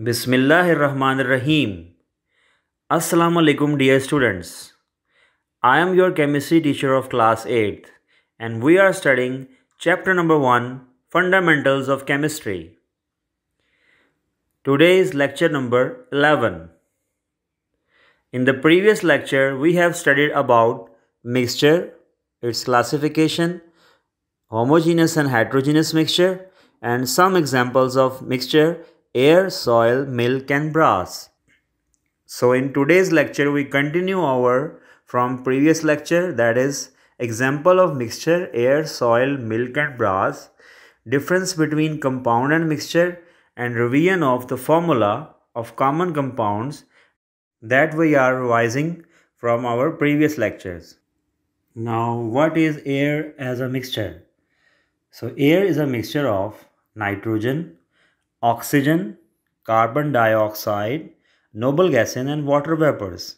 Bismillahirrahmanirrahim. Assalamu alaikum dear students. I am your chemistry teacher of class 8th and we are studying chapter number 1 Fundamentals of Chemistry. Today is lecture number 11. In the previous lecture we have studied about mixture, its classification, homogeneous and heterogeneous mixture and some examples of mixture air, soil, milk and brass. So in today's lecture we continue our from previous lecture that is example of mixture air, soil, milk and brass, difference between compound and mixture and revision of the formula of common compounds that we are revising from our previous lectures. Now what is air as a mixture? So air is a mixture of nitrogen, oxygen, carbon dioxide, noble gases and water vapors.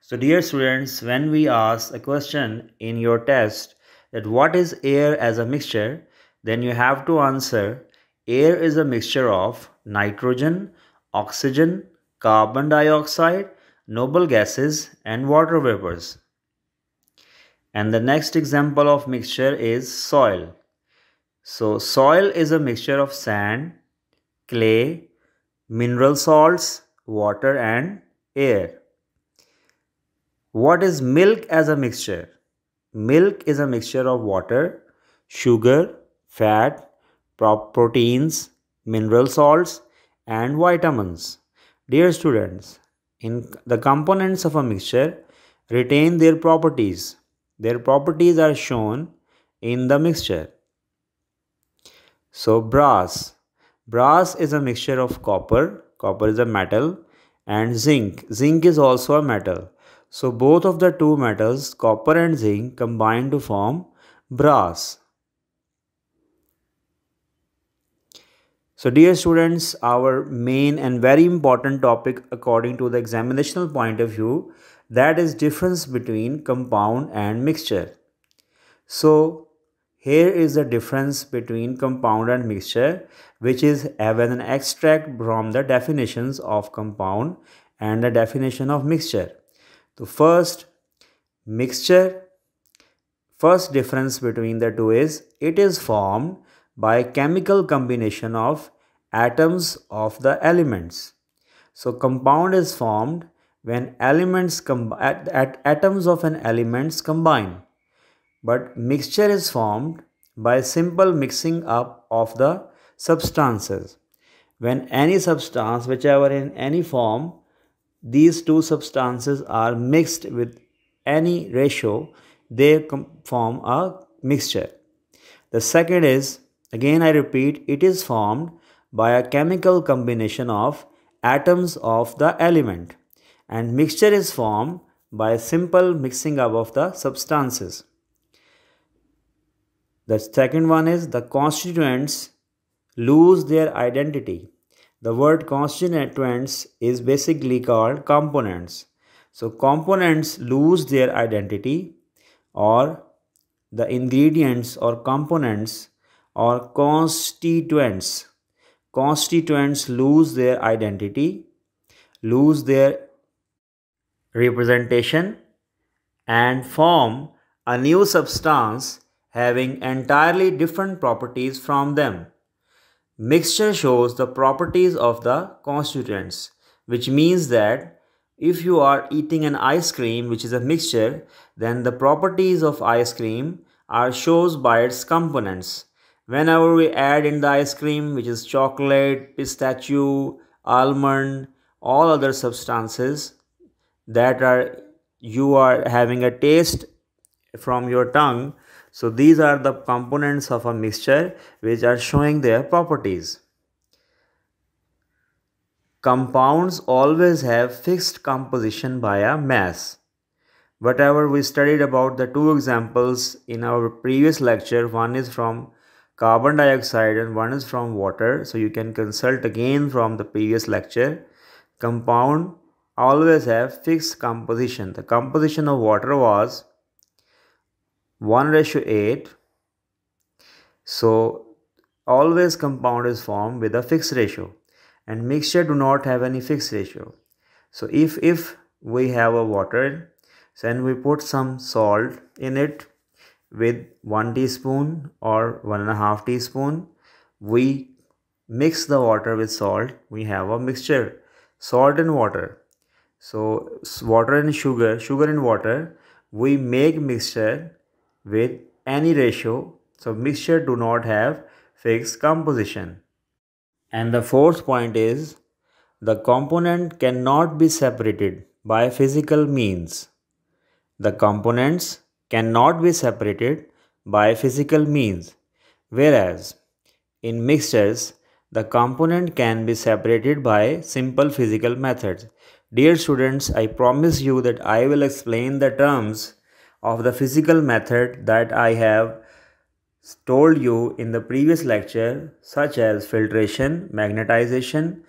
So dear students, when we ask a question in your test that what is air as a mixture, then you have to answer air is a mixture of nitrogen, oxygen, carbon dioxide, noble gases and water vapors. And the next example of mixture is soil. So soil is a mixture of sand, clay, mineral salts, water and air. What is milk as a mixture? Milk is a mixture of water, sugar, fat, proteins, mineral salts and vitamins. Dear students, in the components of a mixture retain their properties. Their properties are shown in the mixture. So brass Brass is a mixture of copper, copper is a metal, and zinc. Zinc is also a metal. So both of the two metals, copper and zinc, combine to form brass. So dear students, our main and very important topic according to the examinational point of view, that is difference between compound and mixture. So here is the difference between compound and mixture which is having an extract from the definitions of compound and the definition of mixture. The first mixture first difference between the two is it is formed by chemical combination of atoms of the elements. So compound is formed when elements at, at atoms of an elements combine but mixture is formed by simple mixing up of the substances. When any substance, whichever in any form, these two substances are mixed with any ratio, they form a mixture. The second is, again I repeat, it is formed by a chemical combination of atoms of the element and mixture is formed by simple mixing up of the substances. The second one is the constituents lose their identity. The word constituents is basically called components. So components lose their identity or the ingredients or components or constituents. Constituents lose their identity, lose their representation and form a new substance having entirely different properties from them. Mixture shows the properties of the constituents, which means that if you are eating an ice cream which is a mixture, then the properties of ice cream are shows by its components. Whenever we add in the ice cream which is chocolate, pistachio, almond, all other substances that are you are having a taste from your tongue so these are the components of a mixture which are showing their properties. Compounds always have fixed composition by a mass. Whatever we studied about the two examples in our previous lecture, one is from carbon dioxide and one is from water. So you can consult again from the previous lecture. Compound always have fixed composition. The composition of water was 1 ratio 8 so always compound is formed with a fixed ratio and mixture do not have any fixed ratio. So if if we have a water then we put some salt in it with one teaspoon or one and a half teaspoon. We mix the water with salt. We have a mixture salt and water. So water and sugar sugar and water we make mixture with any ratio so mixture do not have fixed composition and the fourth point is the component cannot be separated by physical means. The components cannot be separated by physical means, whereas in mixtures, the component can be separated by simple physical methods. Dear students, I promise you that I will explain the terms of the physical method that I have told you in the previous lecture such as filtration, magnetization,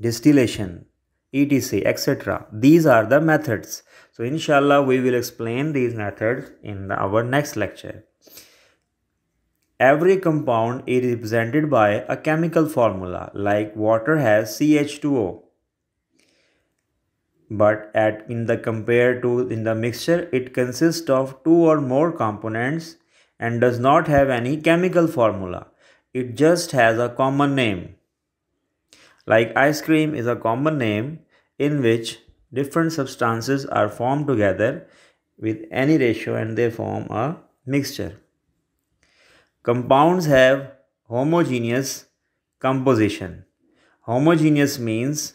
distillation, etc etc. These are the methods. So inshallah we will explain these methods in our next lecture. Every compound is represented by a chemical formula like water has CH2O but at in the compared to in the mixture it consists of two or more components and does not have any chemical formula. It just has a common name. Like ice cream is a common name in which different substances are formed together with any ratio and they form a mixture. Compounds have homogeneous composition. Homogeneous means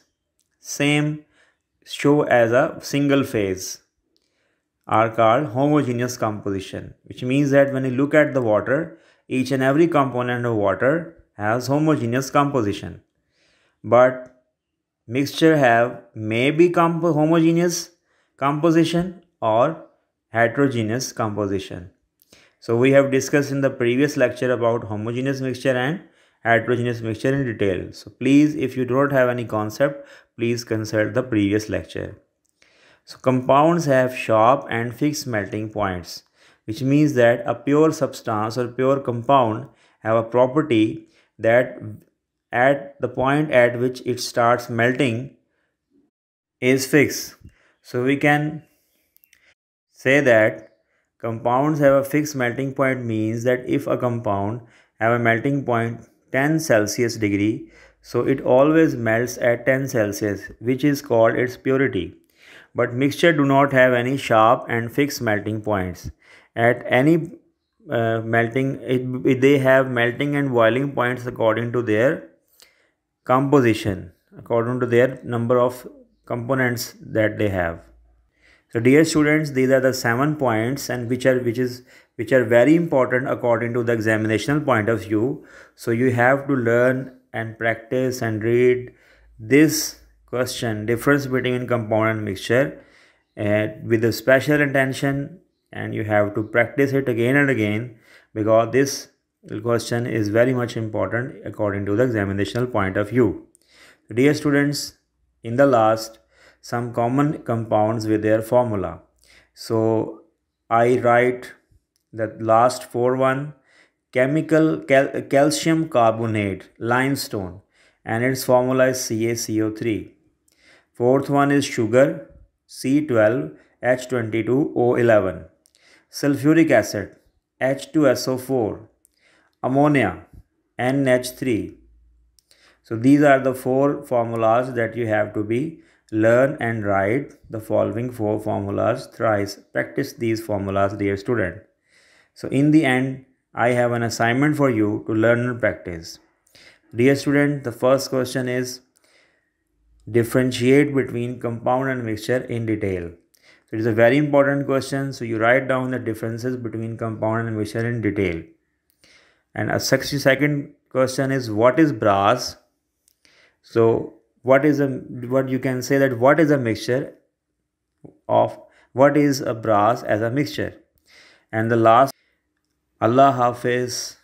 same show as a single phase are called homogeneous composition which means that when you look at the water each and every component of water has homogeneous composition. But mixture have maybe comp homogeneous composition or heterogeneous composition. So we have discussed in the previous lecture about homogeneous mixture and heterogeneous mixture in detail so please if you don't have any concept please consult the previous lecture so compounds have sharp and fixed melting points, which means that a pure substance or pure compound have a property that at the point at which it starts melting is fixed. So we can say that compounds have a fixed melting point means that if a compound have a melting point 10 Celsius degree, so it always melts at 10 Celsius, which is called its purity. But mixture do not have any sharp and fixed melting points. At any uh, melting it, they have melting and boiling points according to their composition according to their number of components that they have so dear students these are the seven points and which are which is which are very important according to the examinational point of view so you have to learn and practice and read this question difference between compound and mixture uh, with a special attention and you have to practice it again and again because this question is very much important according to the examinational point of view. Dear students, in the last, some common compounds with their formula. So I write the last four one chemical cal calcium carbonate limestone and its formula is CaCO3. Fourth one is sugar C12H22O11. Sulfuric acid H2SO4. Ammonia NH3. So these are the four formulas that you have to be learn and write the following four formulas thrice. Practice these formulas dear student. So in the end I have an assignment for you to learn and practice. Dear student the first question is differentiate between compound and mixture in detail. So it is a very important question. So you write down the differences between compound and mixture in detail. And a second question is what is brass? So what is a what you can say that what is a mixture of what is a brass as a mixture? And the last Allah Hafiz